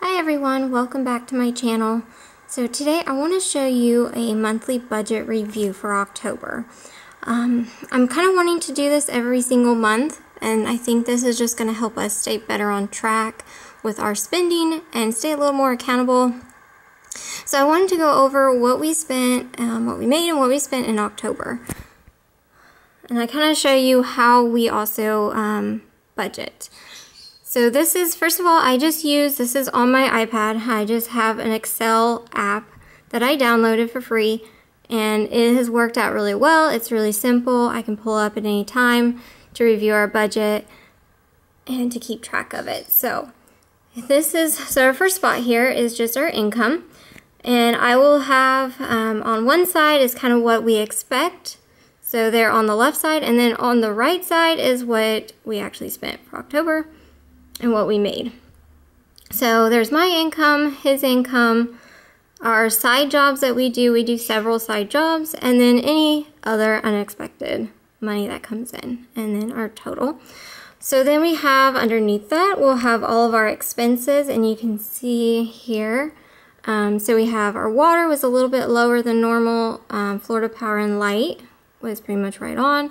Hi everyone, welcome back to my channel. So today I want to show you a monthly budget review for October. Um, I'm kind of wanting to do this every single month and I think this is just going to help us stay better on track with our spending and stay a little more accountable. So I wanted to go over what we spent, um, what we made and what we spent in October. And I kind of show you how we also um, budget. So this is, first of all, I just use, this is on my iPad. I just have an Excel app that I downloaded for free and it has worked out really well. It's really simple. I can pull up at any time to review our budget and to keep track of it. So this is, so our first spot here is just our income. And I will have, um, on one side is kind of what we expect. So they're on the left side and then on the right side is what we actually spent for October and what we made. So there's my income, his income, our side jobs that we do. We do several side jobs and then any other unexpected money that comes in and then our total. So then we have underneath that, we'll have all of our expenses and you can see here. Um, so we have our water was a little bit lower than normal. Um, Florida Power and Light was pretty much right on.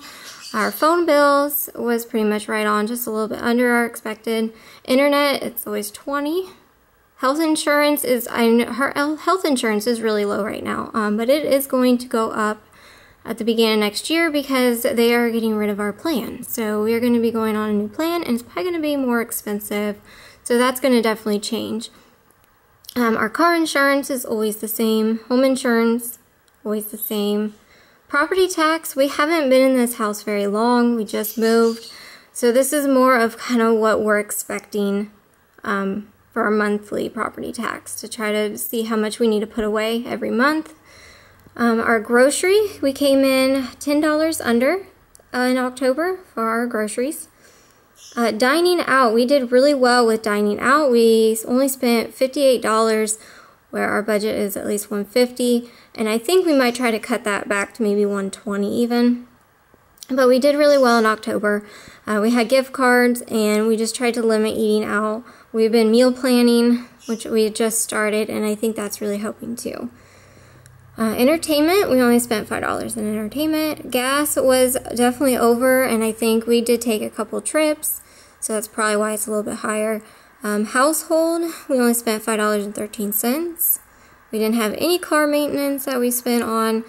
Our phone bills was pretty much right on, just a little bit under our expected. Internet, it's always 20. Health insurance is, I her health insurance is really low right now, um, but it is going to go up at the beginning of next year because they are getting rid of our plan. So we are going to be going on a new plan and it's probably going to be more expensive. So that's going to definitely change. Um, our car insurance is always the same. Home insurance, always the same. Property tax, we haven't been in this house very long. We just moved. So this is more of kind of what we're expecting um, for our monthly property tax to try to see how much we need to put away every month. Um, our grocery, we came in $10 under uh, in October for our groceries. Uh, dining out, we did really well with dining out. We only spent $58 where our budget is at least 150 and I think we might try to cut that back to maybe 120 even. But we did really well in October. Uh, we had gift cards and we just tried to limit eating out. We've been meal planning, which we just started, and I think that's really helping too. Uh, entertainment, we only spent $5 in entertainment. Gas was definitely over, and I think we did take a couple trips, so that's probably why it's a little bit higher. Um, household, we only spent $5.13. We didn't have any car maintenance that we spent on.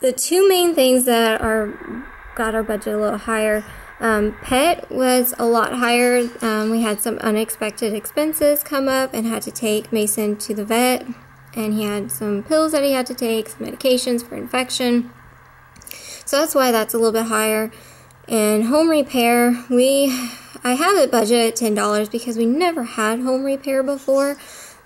The two main things that are got our budget a little higher. Um, pet was a lot higher. Um, we had some unexpected expenses come up and had to take Mason to the vet. And he had some pills that he had to take, some medications for infection. So that's why that's a little bit higher. And home repair, we I have it budgeted at $10 because we never had home repair before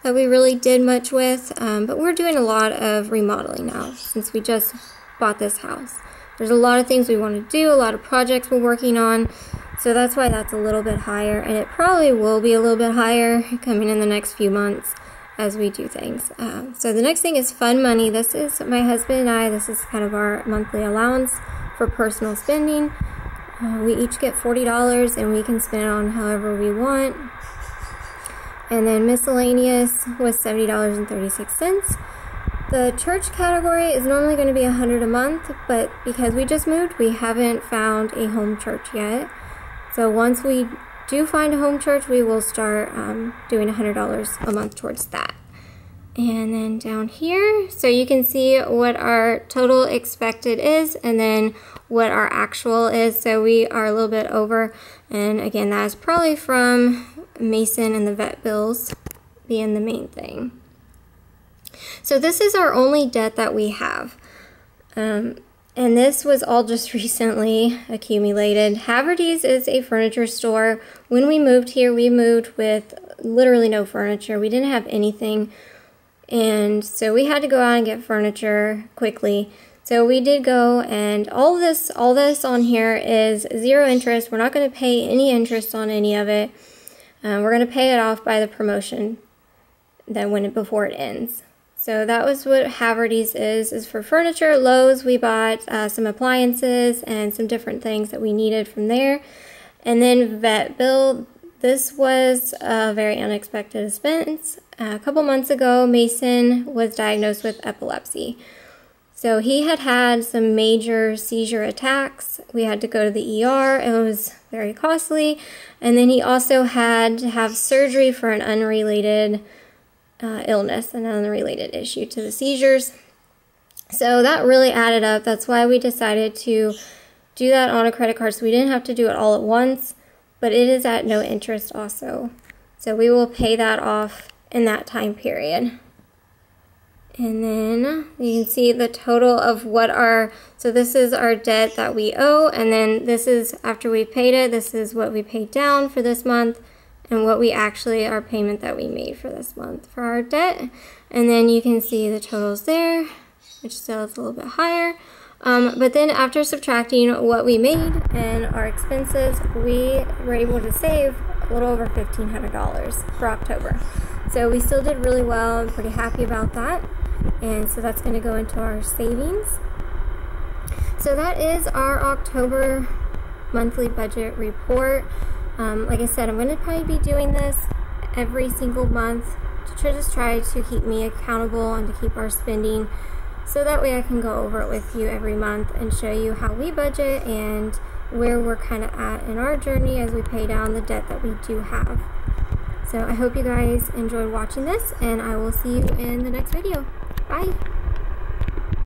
that we really did much with, um, but we're doing a lot of remodeling now since we just bought this house. There's a lot of things we want to do, a lot of projects we're working on, so that's why that's a little bit higher, and it probably will be a little bit higher coming in the next few months as we do things. Um, so the next thing is fun money. This is my husband and I, this is kind of our monthly allowance for personal spending. Uh, we each get $40 and we can spend it on however we want. And then miscellaneous was $70.36. The church category is normally going to be 100 a month, but because we just moved, we haven't found a home church yet. So once we do find a home church, we will start um, doing $100 a month towards that. And then down here, so you can see what our total expected is and then what our actual is. So we are a little bit over. And again, that is probably from Mason and the vet bills being the main thing. So this is our only debt that we have. Um, and this was all just recently accumulated. Haverty's is a furniture store. When we moved here, we moved with literally no furniture. We didn't have anything and so we had to go out and get furniture quickly. So we did go and all this all this on here is zero interest. We're not going to pay any interest on any of it. Um, we're going to pay it off by the promotion that when it before it ends. So that was what Haverty's is, is for furniture. Lowe's, we bought uh, some appliances and some different things that we needed from there. And then Vet Bill, this was a very unexpected expense. A couple months ago, Mason was diagnosed with epilepsy. So he had had some major seizure attacks. We had to go to the ER. It was very costly. And then he also had to have surgery for an unrelated uh, illness, an unrelated issue to the seizures. So that really added up. That's why we decided to do that on a credit card so we didn't have to do it all at once, but it is at no interest also. So we will pay that off in that time period. And then you can see the total of what our, so this is our debt that we owe, and then this is after we paid it, this is what we paid down for this month, and what we actually, our payment that we made for this month for our debt. And then you can see the totals there, which still is a little bit higher. Um, but then after subtracting what we made and our expenses, we were able to save a little over $1,500 for October. So we still did really well. I'm pretty happy about that. And so that's going to go into our savings. So that is our October monthly budget report. Um, like I said, I'm going to probably be doing this every single month to just try to keep me accountable and to keep our spending so that way I can go over it with you every month and show you how we budget and where we're kind of at in our journey as we pay down the debt that we do have. So I hope you guys enjoyed watching this and I will see you in the next video. Bye!